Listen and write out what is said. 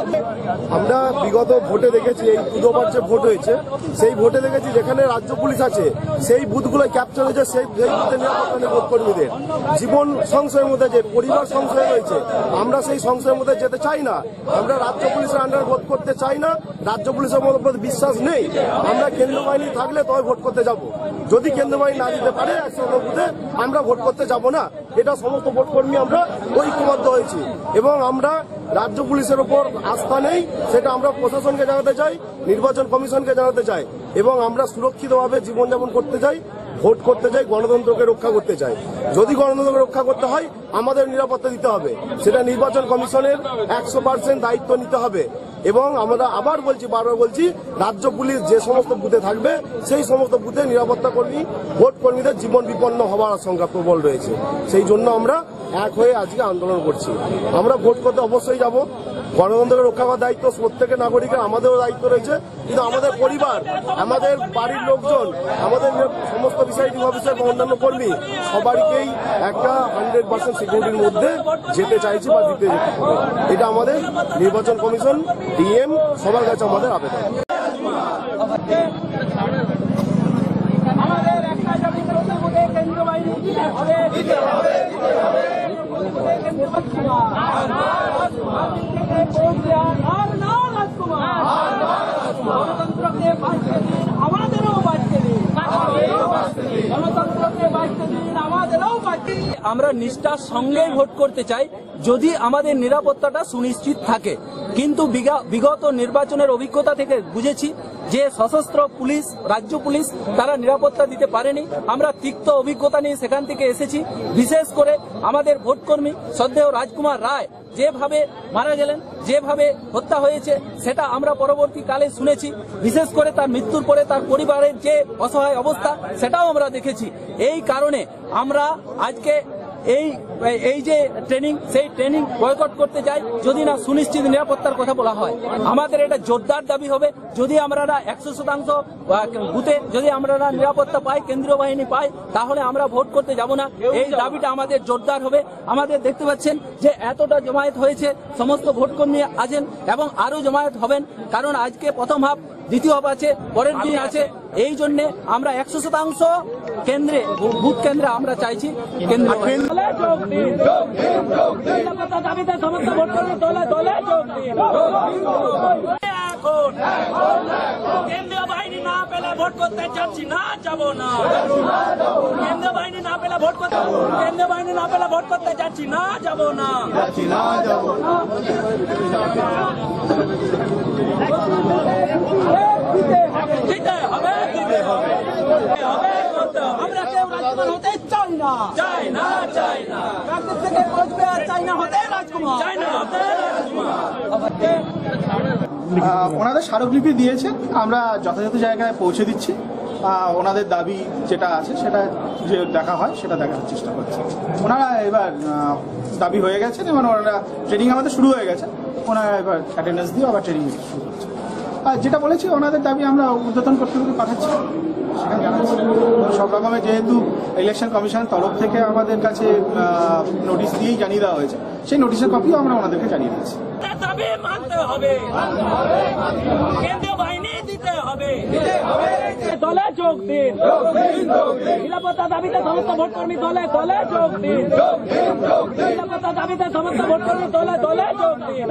হবে। আমরা বিগত ভোটে দেখেছি, এই দুবার যে ভোট হয়েছে, সেই ভোটে দেখেছি যেখানে রাজ্য পুলিশ আছে, সেই বুথগুলো ক্যাপচার হয়েছে, সেই বুথে নিরাপত্তা ভোট কর্মীদের জীবন সংশয়ের মধ্যে যে পরিবার সংশয় রয়েছে, আমরা সেই সংশয়ের মধ্যে যেতে চাই না। আমরা রাজ্য পুলিশের আন্ডার ভোট করতে চাই না, রাজ্য পুলিশের মধ্যে বিশ্বাস নেই। আমরা কেন্দ্র বাহিনী থাকলে তবে ভোট করতে যাব। যদি কেন্দ্র বাহিনী না দিতে পারে একশো বুথে, আমরা ভোট করতে যাব না। এটা সমস্ত ভোট কর্মী আমরা ঐক্যবদ্ধ হয়েছি। এবং আমরা রাজ্য পুলিশের ওপর আস্থা নেই, সেটা আমরা প্রশাসনকে জানাতে চাই, নির্বাচন কমিশনকে জানাতে চাই, এবং আমরা সুরক্ষিতভাবে জীবনযাপন করতে চাই, ভোট করতে চাই, গণতন্ত্রকে রক্ষা করতে চাই। যদি গণতন্ত্রকে রক্ষা করতে হয়, আমাদের নিরাপত্তা দিতে হবে। সেটা নির্বাচন কমিশনের একশো দায়িত্ব নিতে হবে। এবং আমরা আবার বলছি, বারবার বলছি, রাজ্য পুলিশ যে সমস্ত বুথে থাকবে, সেই সমস্ত বুথে নিরাপত্তা কর্মী, ভোট কর্মীদের জীবন বিপন্ন হওয়ার আশঙ্কা প্রবল রয়েছে। সেই জন্য আমরা এক হয়ে আজকে আন্দোলন করছি। আমরা ভোট করতে অবশ্যই যাব। গণতন্ত্রকে রক্ষা করার দায়িত্ব প্রত্যেকের নাগরিকের, আমাদেরও দায়িত্ব রয়েছে। কিন্তু আমাদের পরিবার, আমাদের বাড়ির লোকজন, আমাদের সমস্ত প্রিসাইডিং অফিসার বা অন্যান্য কর্মী, সবারকেই একটা হান্ড্রেড পার্সেন্ট সিকিউরিটির মধ্যে যেতে চাইছি বা দিতে যেতে হবে। এটা আমাদের নির্বাচন কমিশন, ডিএম, সবার কাছে আমাদের আবেদন আমাদের একটা দাবি প্রতি বুথে কেন্দ্র বাহিনী দিতে হবে দিতে হবে আর না রাজকুমার গণতন্ত্রকে বাঁচতে দিন আমাদেরও বাঁচতে দিন গণতন্ত্রকে বাঁচতে দিন আমাদেরও বাঁচতে দিন আমরা নিষ্ঠার সঙ্গে ভোট করতে চাই যদি আমাদের নিরাপত্তাটা সুনিশ্চিত থাকে। কিন্তু বিগা- বিগত নির্বাচনের অভিজ্ঞতা থেকে বুঝেছি যে সশস্ত্র পুলিশ, রাজ্য পুলিশ তারা নিরাপত্তা দিতে পারেনি। আমরা তিক্ত অভিজ্ঞতা নিয়ে সেখান থেকে এসেছি। বিশেষ করে আমাদের ভোটকর্মী শ্রদ্ধেয় রাজকুমার রায় যেভাবে মারা গেলেন, যেভাবে হত্যা হয়েছে, সেটা আমরা পরবর্তীকালে শুনেছি। বিশেষ করে তার মৃত্যুর পরে তার পরিবারের যে অসহায় অবস্থা, সেটাও আমরা দেখেছি। এই কারণে আমরা আজকে এই এই যে ট্রেনিং সেই ট্রেনিং বয়কট করতে চাই যদি না সুনিশ্চিত নিরাপত্তার কথা বলা হয়। আমাদের এটা জোরদার দাবি হবে। যদি আমরা না একশো শতাংশ বুথে যদি আমরা না নিরাপত্তা পাই, কেন্দ্রীয় বাহিনী পাই তাহলে আমরা ভোট করতে যাব না। এই দাবিটা আমাদের জোরদার হবে। আমাদের দেখতে পাচ্ছেন যে এতটা জমায়েত হয়েছে, সমস্ত ভোট কর্মী আছেন এবং আরও জমায়েত হবেন। কারণ আজকে প্রথম হাফ দ্বিতীয় হাফ আছে পরের দিন আছে এই জন্য আমরা একশো শতাংশ কেন্দ্রে বুথ কেন্দ্রে আমরা চাইছি কেন্দ্র কেন্দ্রীয় বাহিনী না পেলে ভোট করতে যাচ্ছি না যাব না কেন্দ্রীয় বাহিনী না পেলে ভোট করতে কেন্দ্রীয় বাহিনী না পেলে ভোট করতে যাচ্ছি না যাব না দিতে হবে দিতে হবে হবে করতে হবে। আমরা কেউ রাজকুমার হতে চাই না। চাই না চাই না। থেকে কোচবিহার চাই না হতে? রাজকুমার। চাই না হতে রাজকুমার। ওনাদের স্মারকলিপি দিয়েছে আমরা যথাযথ জায়গায় পৌঁছে দিচ্ছি। ওনাদের দাবি যেটা আছে সেটা যে দেখা হয় সেটা দেখার চেষ্টা করছি। ওনারা এবার দাবি হয়ে গেছেন এবং ওনারা ট্রেনিং আমাদের শুরু হয়ে গেছে। ওনারা এবার অ্যাটেন্ডেন্স দিয়ে আবার ট্রেনিং শুরু। আর যেটা বলেছি ওনাদের দাবি আমরা উদ্বোধন কর্তৃপক্ষকে পাঠাচ্ছি। সেখানে জানাচ্ছি। সব রকমের যেহেতু ইলেকশন কমিশনের তরফ থেকে আমাদের কাছে নোটিশ দিয়েই জানিয়ে দেওয়া হয়েছে সেই নোটিশের কপিও আমরা ওনাদেরকে জানিয়ে দিচ্ছি। তার দাবি মানতে হবে। কেন্দ্রীয় বাহিনী দিতে হবে। দলে যোগ দিন। নিরাপত্তা দাবিতে সমস্ত ভোট কর্মী দলে দলে যোগ দিন। নিরাপত্তা দাবিতে সমস্ত ভোট কর্মী দলে দলে যোগ দিন।